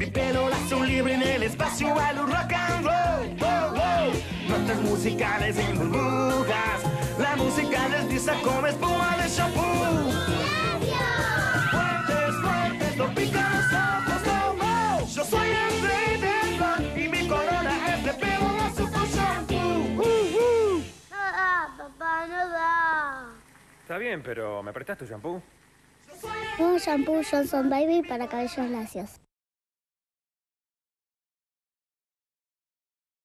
Mi pelo lazo libre en el espacio, bailo rock and roll. Oh, oh. Notas musicales en burbujas. La música desliza como espuma de shampoo. Fuertes, fuertes, no pican los ojos, no, no. Yo soy el rey del rock y mi corona es de pelo lazo con shampoo. Uh, uh. No da, papá, no da. Está bien, pero ¿me prestas tu shampoo? Un shampoo Johnson Baby para cabellos lacios.